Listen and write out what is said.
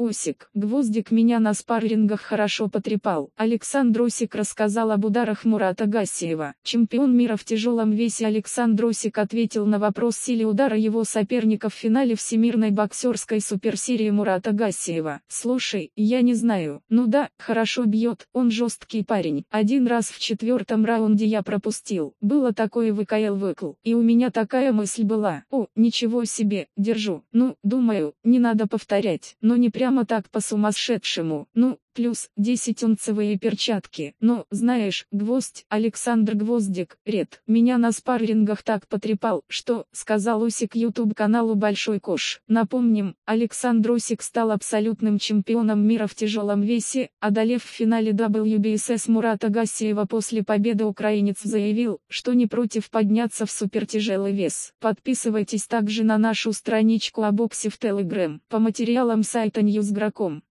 Усик, Гвоздик меня на спаррингах хорошо потрепал. Александр Усик рассказал об ударах Мурата Гассиева. Чемпион мира в тяжелом весе Александр Усик ответил на вопрос силе удара его соперника в финале Всемирной боксерской суперсерии Мурата Гассиева. Слушай, я не знаю. Ну да, хорошо бьет, он жесткий парень. Один раз в четвертом раунде я пропустил. Было такое ВКЛ выкл. И у меня такая мысль была. О, ничего себе, держу. Ну, думаю, не надо повторять. Но не прям прямо так по-сумасшедшему, ну, плюс 10 унцевые перчатки. Но, знаешь, Гвоздь, Александр Гвоздик, Ред, меня на спаррингах так потрепал, что, сказал Усик YouTube каналу Большой Кош. Напомним, Александр Усик стал абсолютным чемпионом мира в тяжелом весе, одолев в финале WBSS Мурата Гассиева после победы украинец заявил, что не против подняться в супертяжелый вес. Подписывайтесь также на нашу страничку о боксе в Telegram по материалам сайта Newsgro.com.